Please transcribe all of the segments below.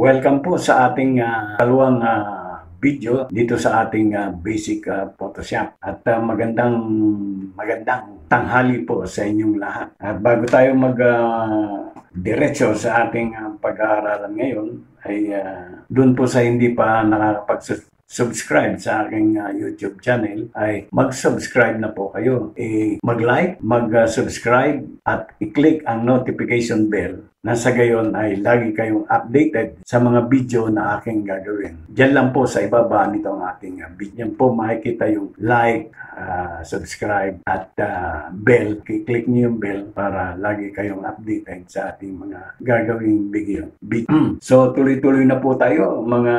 welcome po sa ating uh, kaluwang uh, video dito sa ating uh, basic uh, Photoshop. At uh, magandang magandang tanghali po sa inyong lahat. At bago tayo mag uh, sa ating uh, pag-aaralan ngayon ay uh, doon po sa hindi pa nakakapag subscribe sa aking uh, YouTube channel ay mag-subscribe na po kayo. E, mag-like, mag-subscribe at i-click ang notification bell na sa gayon ay lagi kayong updated sa mga video na aking gagawin. Diyan lang po sa ibaba nitong aking uh, video. Yan po makikita yung like, uh, subscribe at uh, bell. I-click niyo yung bell para lagi kayong updated sa ating mga gagawing video. so tuloy-tuloy na po tayo mga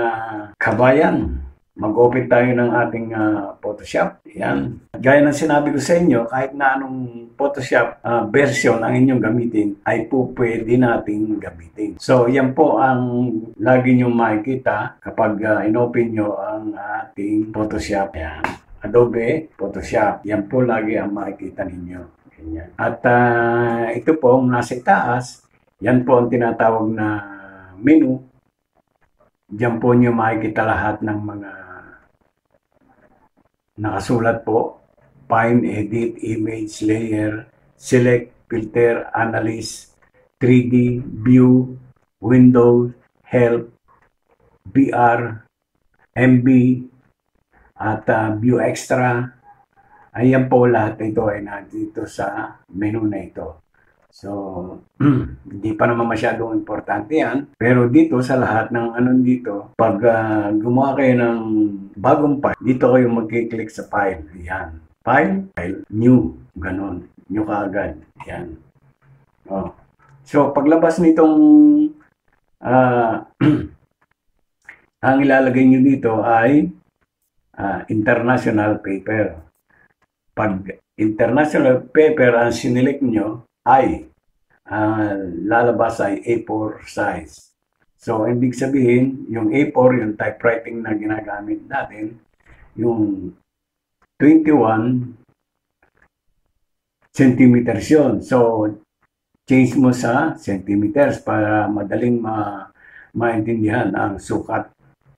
kabayan mag-open tayo ng ating uh, Photoshop. Yan. Gaya ng sinabi ko sa inyo, kahit na anong Photoshop uh, version ang inyong gamitin, ay po pwede nating gamitin. So, yan po ang lagi nyo makikita kapag uh, inopen nyo ang ating Photoshop. Yan. Adobe Photoshop. Yan po lagi ang makikita ninyo. Ganyan. At uh, ito po, nasa itaas, yan po ang tinatawag na menu Diyan po nyo makikita lahat ng mga nakasulat po. Find, Edit, Image, Layer, Select, Filter, Analyze, 3D, View, Windows, Help, VR, MB, at uh, View Extra. Ayan po lahat ito ay nandito sa menu na ito. So, hindi pa naman masyadong importante yan. Pero dito sa lahat ng ano dito, pag uh, gumawa kayo ng bagong file, dito kayo magkiklik sa file. Yan. File, file, new. Ganon. New kaagad. Yan. Oh. So, paglabas nitong uh, ang ilalagay nyo dito ay uh, international paper. Pag international paper ang sinilik nyo, ay uh, lalabas ay A4 size. So, ibig sabihin, yung A4, yung typewriting na ginagamit natin, yung 21 centimeters yun. So, change mo sa centimeters para madaling ma maintindihan ang sukat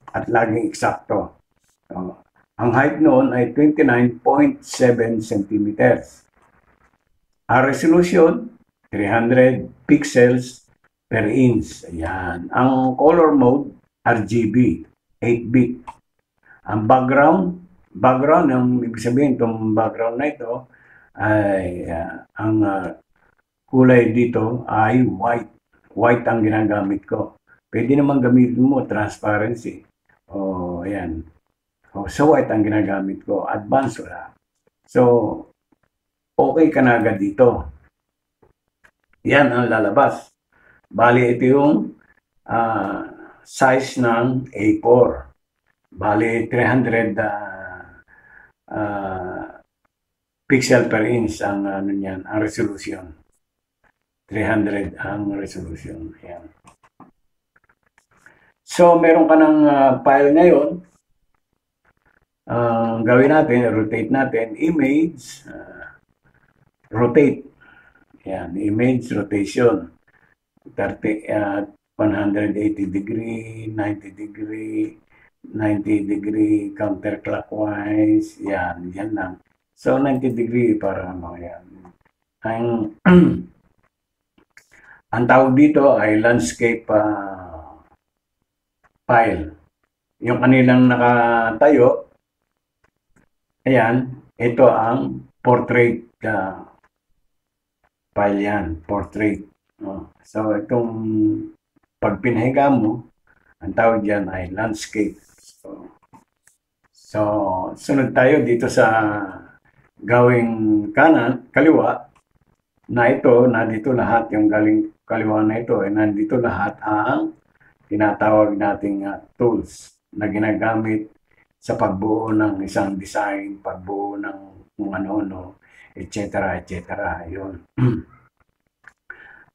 at laging eksakto. So, ang height noon ay 29.7 centimeters. Ang resolution, 300 pixels per inch. Ayan. Ang color mode, RGB, 8-bit. Ang background, background, ang ibig sabihin itong background na ito, ay uh, ang uh, kulay dito ay white. White ang ginagamit ko. Pwede naman gamitin mo transparency. O, oh, ayan. O, so white ang ginagamit ko. Advanced wala. So, okay ka na agad dito. Yan ang lalabas. Bali, ito yung uh, size ng A4. Bali, 300 uh, uh, pixel per inch ang ano niyan, ang resolution. 300 ang resolution. Yan. So, meron ka ng uh, file ngayon. Uh, gawin natin, rotate natin, image, uh, rotate. Yan, image rotation. 30, uh, 180 degree, 90 degree, 90 degree counterclockwise. Yan, yan lang. So, 90 degree para ano yan. Ang, ang tawag dito ay landscape uh, file. Yung kanilang nakatayo, ayan, ito ang portrait uh, file yan, portrait. Oh. So, itong pag mo, ang tawag dyan ay landscape. So, so sunod tayo dito sa gawing kanan, kaliwa, na ito, na dito lahat, yung galing kaliwa na ito, ay nandito lahat ang tinatawag nating uh, tools na ginagamit sa pagbuo ng isang design, pagbuo ng kung ano-ano, etc. etc. Yun.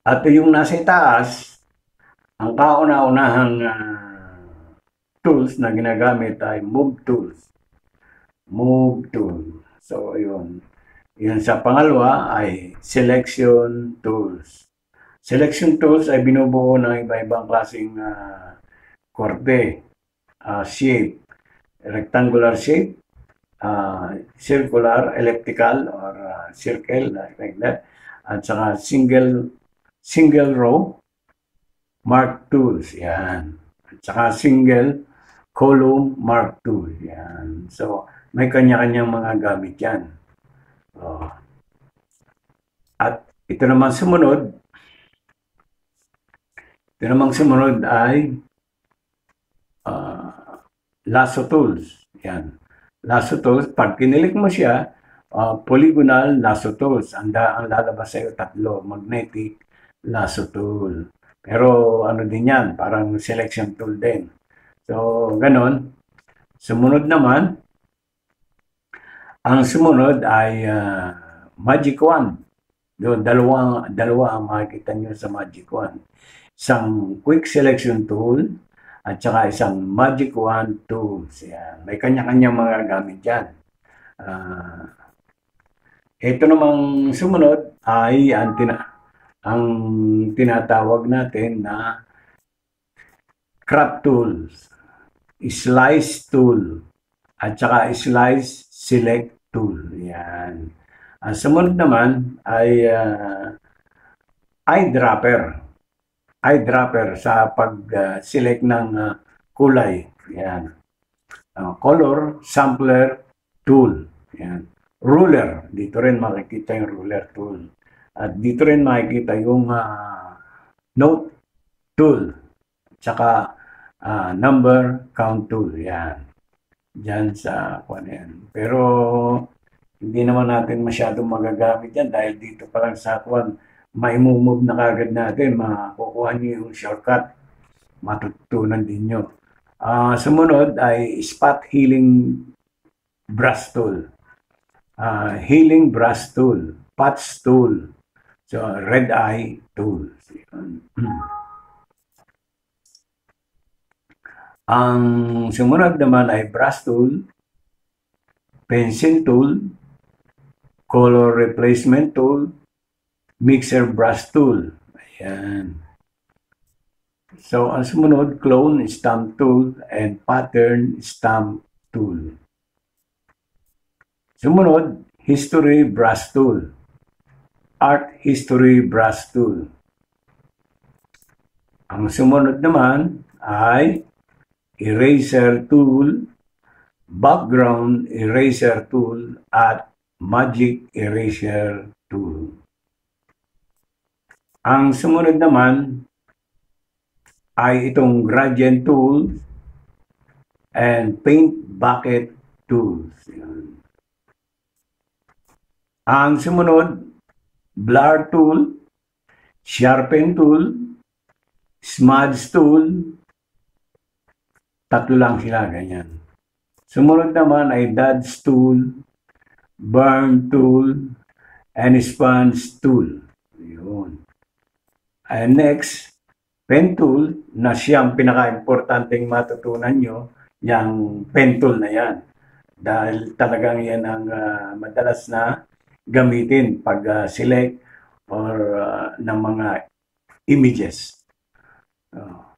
At yung nasa itaas, ang kauna-unahang uh, tools na ginagamit ay move tools. Move tool. So, yun. Yun sa pangalawa ay selection tools. Selection tools ay binubuo ng iba-ibang klaseng uh, korte, uh, shape, rectangular shape, uh, circular, elliptical, or uh, circle, like that. At saka single, single row, mark tools. Yan. At saka single column mark tool. Yan. So, may kanya-kanyang mga gamit yan. So, at ito naman sumunod, ito naman sumunod ay uh, lasso tools. Yan. Lasso tools, pag kinilik mo siya, uh, polygonal lasso tools. Ang, da, ang lalabas sa'yo tatlo, magnetic lasso tool. Pero ano din yan, parang selection tool din. So, ganon. Sumunod naman, ang sumunod ay uh, Magic Wand. Doon, dalawa, dalawa ang makikita nyo sa Magic Wand. Isang Quick Selection Tool at saka isang Magic Wand Tools. Yan. May kanya-kanyang mga gamit dyan. Uh, ito namang sumunod ay ang, tina ang tinatawag natin na crop tools, slice tool, at saka slice select tool. Yan. Ang sumunod naman ay uh, eyedropper. Eyedropper sa pag-select ng uh, kulay. Yan. Uh, color sampler tool. Yan. Ruler. Dito rin makikita yung ruler tool. At dito rin makikita yung uh, note tool. Tsaka uh, number count tool. Yan. Diyan sa kwan yan. Pero hindi naman natin masyadong magagamit yan dahil dito pa lang sa kwan, maimumove na kagad natin, makukuha niyo yung shortcut, matutunan din nyo. Uh, sumunod ay spot healing brush tool. Uh, healing brush tool, patch tool, so red eye tool. Ang sumunod naman ay brush tool, pencil tool, color replacement tool, mixer brush tool. Ayan. So, ang sumunod, clone stamp tool and pattern stamp tool. Sumunod, history brush tool, art history brush tool. Ang sumunod naman ay eraser tool, background eraser tool, at Magic Eraser Tool. Ang sumunod naman ay itong gradient tool and paint bucket tools. Ang sumunod, blur tool, sharpen tool, smudge tool, tatlo lang sila, ganyan. Sumunod naman ay dodge tool, burn tool, and sponge tool. Yun. And next, pen tool na siyang pinaka-importanting matutunan nyo, yung pen tool na yan. Dahil talagang yan ang uh, madalas na gamitin pag uh, select or uh, ng mga images. Uh,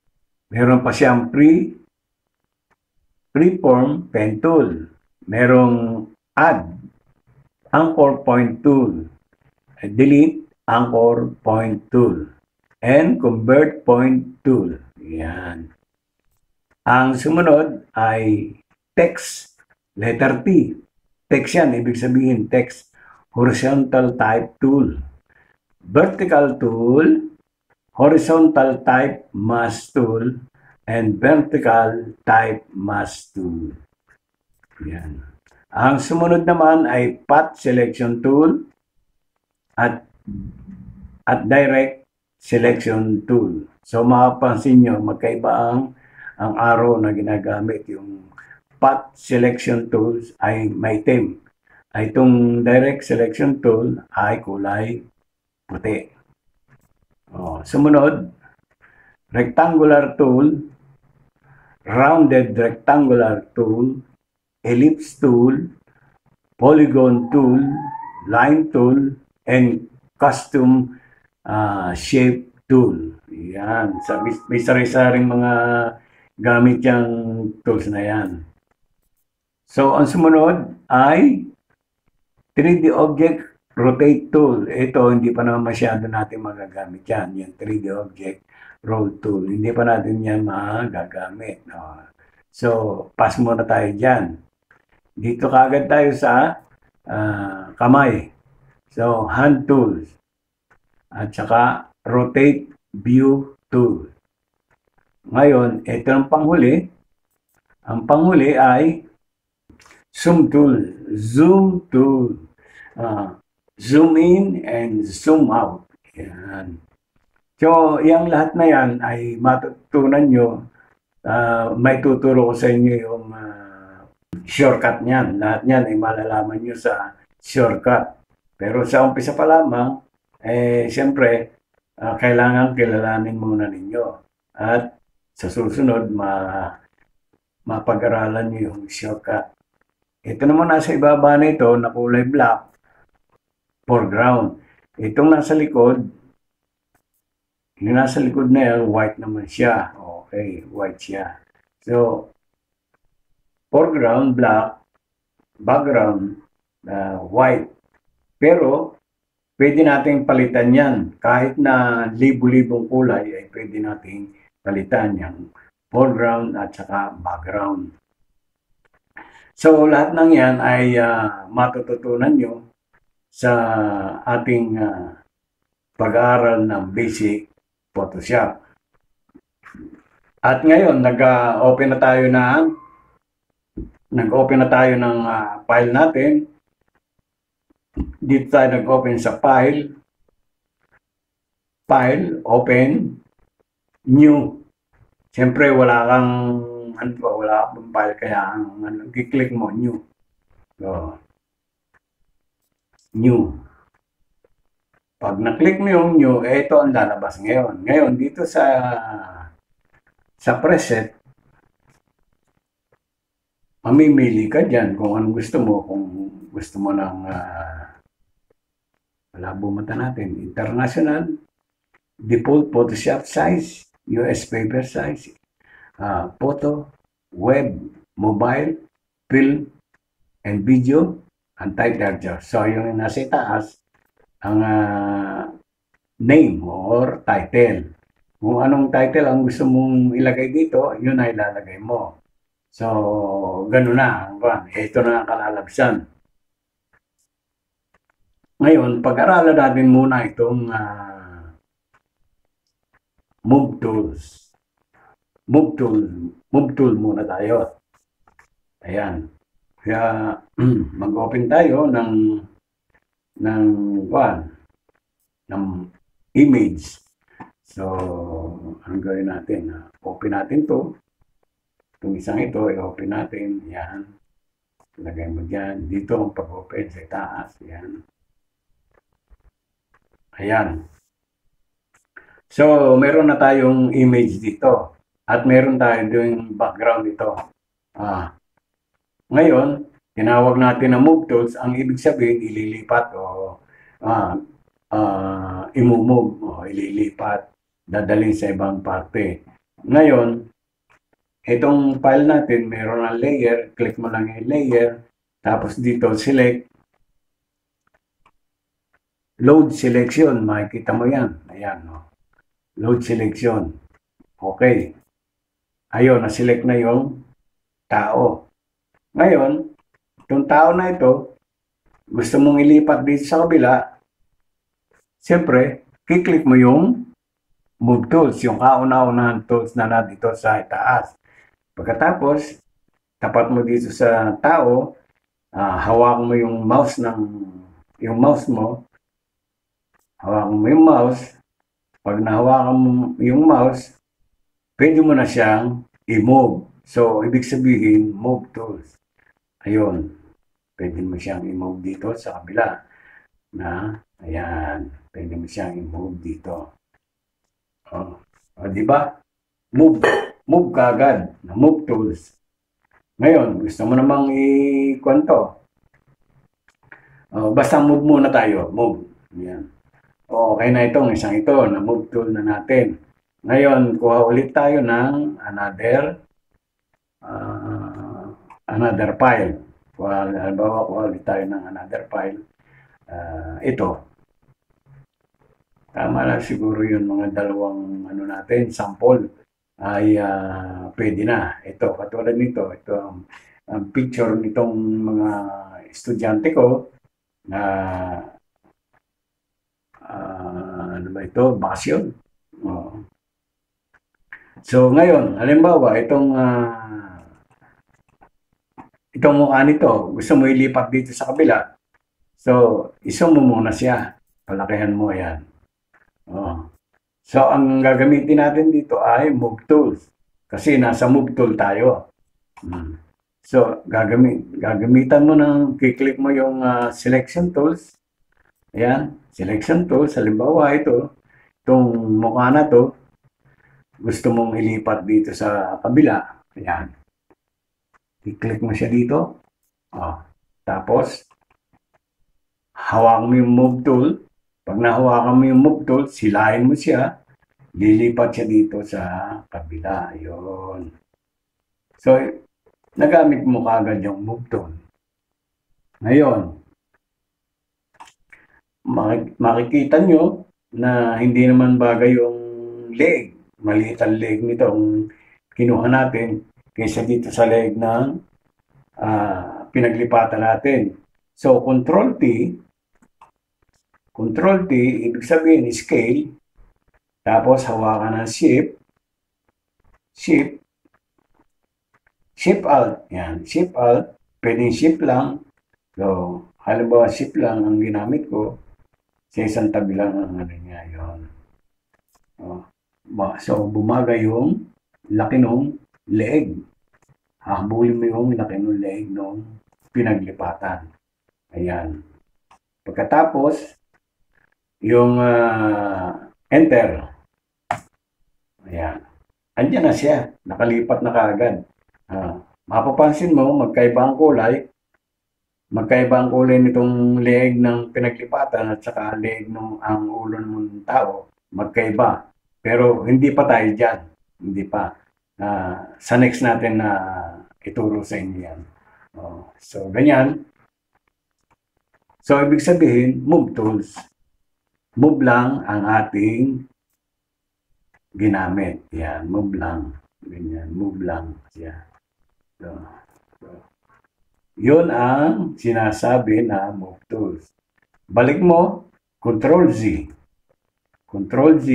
meron pa siyang pre preform pen tool. Merong add anchor point tool, delete anchor point tool, and convert point tool. Yan. Ang sumunod ay text, letter T. Text yan, ibig sabihin text. Horizontal type tool. Vertical tool, horizontal type mask tool, and vertical type mask tool. Yan. Ang sumunod naman ay path selection tool at at direct selection tool. So mapapansin nyo, magkaiba ang, ang arrow na ginagamit. Yung path selection tools ay may theme. Ay itong direct selection tool ay kulay puti. Oh, sumunod, rectangular tool, rounded rectangular tool, ellipse tool, polygon tool, line tool, and custom uh, shape tool. Yan. Sa, may sari-saring mga gamit yung tools na yan. So, ang sumunod ay 3D Object Rotate Tool. Ito, hindi pa naman masyado natin magagamit yan. Yung 3D Object Roll Tool. Hindi pa natin yan magagamit. No? So, pass muna tayo dyan. Dito kagad tayo sa uh, kamay. So, hand tools. At saka rotate view tool. Ngayon, ito ang panghuli. Ang panghuli ay zoom tool. Zoom tool. Uh, zoom in and zoom out. Yan. So, yung lahat na yan ay matutunan nyo. Uh, may tuturo ko sa inyo yung uh, shortcut niyan. Lahat niyan ay malalaman nyo sa shortcut. Pero sa umpisa pa lamang, eh, siyempre, uh, kailangan kilalanin muna ninyo. At sa susunod, ma mapag-aralan nyo yung shortcut. Ito naman nasa ibaba nito na kulay black, foreground. Itong nasa likod, yung nasa likod na yan, white naman siya. Okay, white siya. So, foreground, black, background, uh, white. Pero, pwede nating palitan yan. Kahit na libo-libong kulay, ay pwede nating palitan yung foreground at saka background. So lahat ng yan ay uh, matututunan nyo sa ating uh, pag-aaral ng basic Photoshop. At ngayon, nag-open na tayo ng nag-open na tayo ng uh, file natin. Dito tayo nag-open sa file. File, open, new. Siyempre, wala kang, ano ba, wala kang file, kaya ang ano, click mo, new. So, new. Pag na-click mo yung new, eh, ito ang lalabas ngayon. Ngayon, dito sa sa preset, mamimili ka dyan kung anong gusto mo, kung gusto mo ng uh, malabo mata natin, international, default Photoshop size, US paper size, uh, photo, web, mobile, film, and video, and type editor. So, yung nasa taas, ang uh, name or title. Kung anong title ang gusto mong ilagay dito, yun ay ilalagay mo. So, gano'n na. Ito na ang kalalabsan. Ngayon, pag-aralan natin muna itong uh, move tools. Move tool, move tool muna tayo. Ayan. Kaya mag-open tayo ng ng one ng image. So, ang gawin natin? Open natin to. Itong isang ito, i-open natin. Yan. Lagay mo dyan. Dito ang pag-open sa taas. Yan. Ayan. So, meron na tayong image dito. At meron tayong yung background dito. Ah. Ngayon, tinawag natin na move tools. Ang ibig sabihin, ililipat o ah, ah, imumove o ililipat. Dadalhin sa ibang parte. Ngayon, itong file natin, meron ng layer. Click mo lang yung layer. Tapos dito, select. Load selection. Makikita mo yan. Ayan. No? load selection. Okay. Ayun, na-select na yung tao. Ngayon, itong tao na ito, gusto mong ilipat dito sa kabila, siyempre, kiklik mo yung move tools, yung kauna-unahan tools na na dito sa itaas. Pagkatapos, tapat mo dito sa tao, uh, hawakan mo yung mouse ng yung mouse mo, hawakan mo yung mouse, pag nahawakan mo yung mouse, pwede mo na siyang i-move. So, ibig sabihin, move tools. Ayun. Pwede mo siyang i-move dito sa kabila. Na, ayan. Pwede mo siyang i-move dito. Oh. O, di ba? Move. Move ka agad. Na move tools. Ngayon, gusto mo namang i-kwanto. Oh, basta move muna tayo. Move. Yan. Okay na itong isang ito, na move tool na natin. Ngayon, kuha ulit tayo ng another uh, another file. Well, halimbawa, kuha tayo ng another file. Uh, ito. Tama lang siguro yun mga dalawang ano natin, sample ay uh, pwede na. Ito, katulad nito, ito ang, ang picture nitong mga estudyante ko na uh, ano ba ito, bakasyon. Oh. So ngayon, halimbawa, itong uh, itong mukha nito, gusto mo ilipat dito sa kabila. So, iso mo muna siya. Palakihan mo yan. Oh. So, ang gagamitin natin dito ay move tools. Kasi nasa move tool tayo. Hmm. So, gagamit, gagamitan mo ng, kiklik mo yung uh, selection tools. Ayan, selection tools. Halimbawa, ito, itong mukha na to, gusto mong ilipat dito sa kabila. Ayan. I-click mo siya dito. Oh. Tapos, hawakan mo yung move tool. Pag nahawakan mo yung move tool, silahin mo siya. Lilipat siya dito sa kabila. Yun. So, nagamit mo kagad yung move tool. Ngayon, makikita nyo na hindi naman bagay yung leg. Maliit ang leg nitong kinuha natin kaysa dito sa leg ng uh, pinaglipatan natin. So, Control T, Control T, ibig sabihin scale, tapos hawakan ng Shift, Shift, Shift Alt, yan, Shift Alt, pwedeng Shift lang, so, halimbawa Shift lang ang ginamit ko, sa isang tabi lang ang ano niya, yun. Oh. So, bumaga yung laki nung leeg habulin mo yung laki ng leg nung pinaglipatan. Ayan. Pagkatapos, yung uh, enter. Ayan. Andiyan na siya. Nakalipat na kaagad. Uh, mapapansin mo, magkaiba ang kulay. Magkaiba ang kulay nitong leg ng pinaglipatan at saka leg ng ang ulo ng tao. Magkaiba. Pero hindi pa tayo dyan. Hindi pa uh, sa next natin na ituro sa inyo yan. Oh, so, ganyan. So, ibig sabihin, move tools. Move lang ang ating ginamit. Yan, move lang. Ganyan, move lang siya. So, so, yun ang sinasabi na move tools. Balik mo, Control Z. Control Z,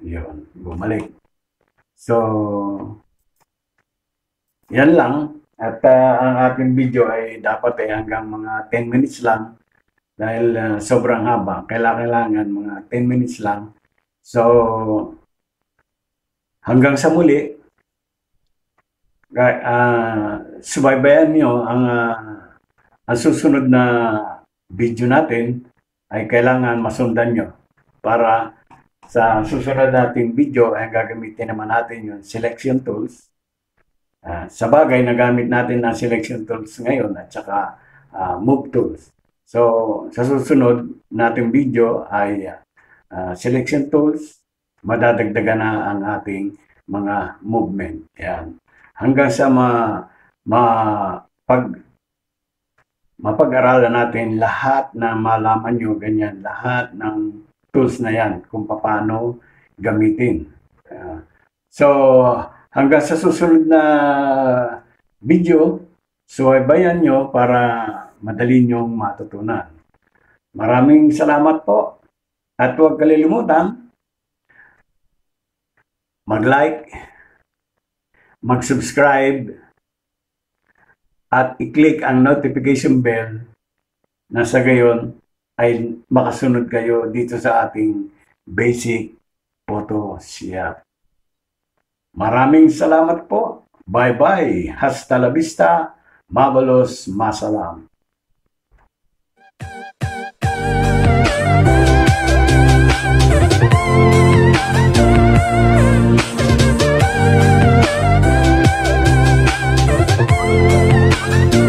yun, bumalik. So, yan lang. At uh, ang ating video ay dapat ay hanggang mga 10 minutes lang dahil uh, sobrang haba. Kailangan mga 10 minutes lang. So, hanggang sa muli, uh, subaybayan nyo ang, uh, ang susunod na video natin ay kailangan masundan nyo para sa susunod nating video ay gagamitin naman natin yung selection tools. Uh, sa bagay, nagamit natin na selection tools ngayon at saka uh, move tools. So, sa susunod nating video ay uh, selection tools, madadagdagan na ang ating mga movement. Yan. Hanggang sa ma, ma pag mapag-aralan natin lahat na malaman nyo ganyan, lahat ng tools na yan kung paano gamitin. Uh, so, hanggang sa susunod na video, suwaybayan nyo para madali nyong matutunan. Maraming salamat po at huwag kalilimutan mag-like, mag-subscribe, at i-click ang notification bell na sa gayon ay makasunod kayo dito sa ating basic Photoshop. Maraming salamat po. Bye-bye. Hasta la vista. Mabalos masalam. Thank you. Thank